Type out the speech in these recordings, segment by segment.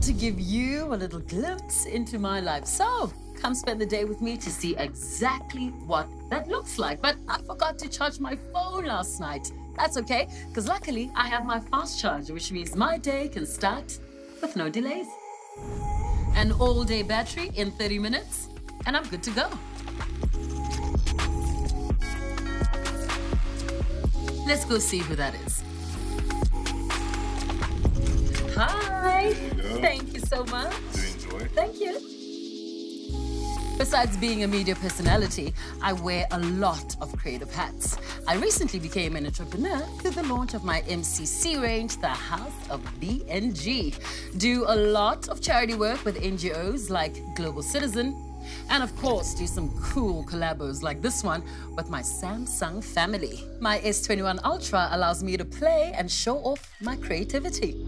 want to give you a little glimpse into my life. So, come spend the day with me to see exactly what that looks like. But I forgot to charge my phone last night. That's okay, because luckily I have my fast charger, which means my day can start with no delays. An all day battery in 30 minutes, and I'm good to go. Let's go see who that is. Hi. Thank you so much. You enjoy? Thank you. Besides being a media personality, I wear a lot of creative hats. I recently became an entrepreneur through the launch of my MCC range, the House of BNG. Do a lot of charity work with NGOs like Global Citizen, and of course, do some cool collabos like this one with my Samsung family. My S21 Ultra allows me to play and show off my creativity.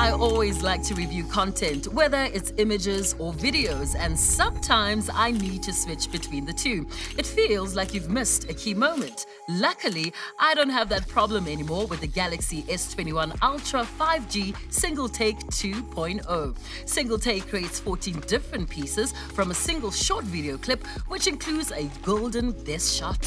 I always like to review content, whether it's images or videos, and sometimes I need to switch between the two. It feels like you've missed a key moment. Luckily, I don't have that problem anymore with the Galaxy S21 Ultra 5G Single Take 2.0. Single Take creates 14 different pieces from a single short video clip, which includes a golden best shot.